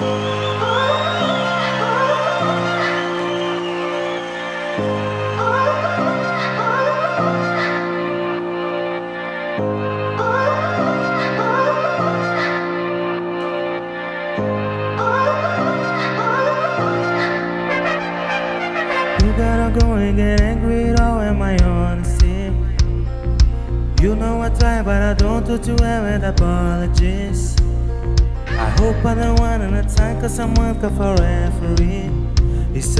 You gotta go and get angry, though, am I honesty? You know I try, but I don't do too well with apologies. I hope I don't want an attack, cause I'm working for referee.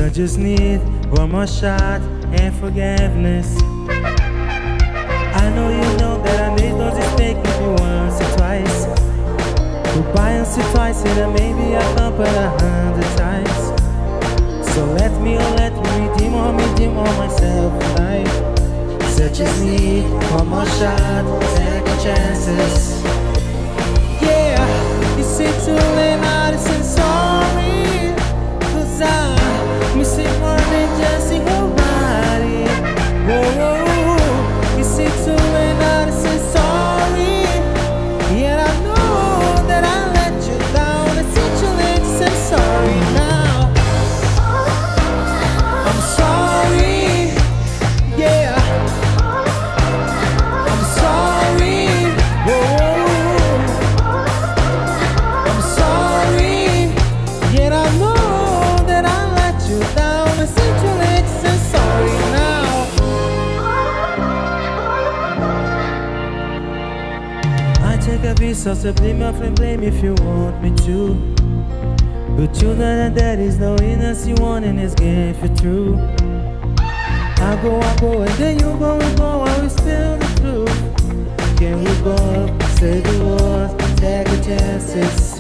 I just need one more shot and forgiveness. I know you know that I made no mistake if you once or twice. Goodbye once or twice, and then maybe I come but a hundred times. So let me, oh let me redeem or redeem on myself tonight. Such as me, one more shot, second chances. Of the blame off and blame if you want me to. But you know that there is no innocence you want in this game for true. I go, I go, and then you go and go, I will spill the truth. Can we both say the words, take a chances?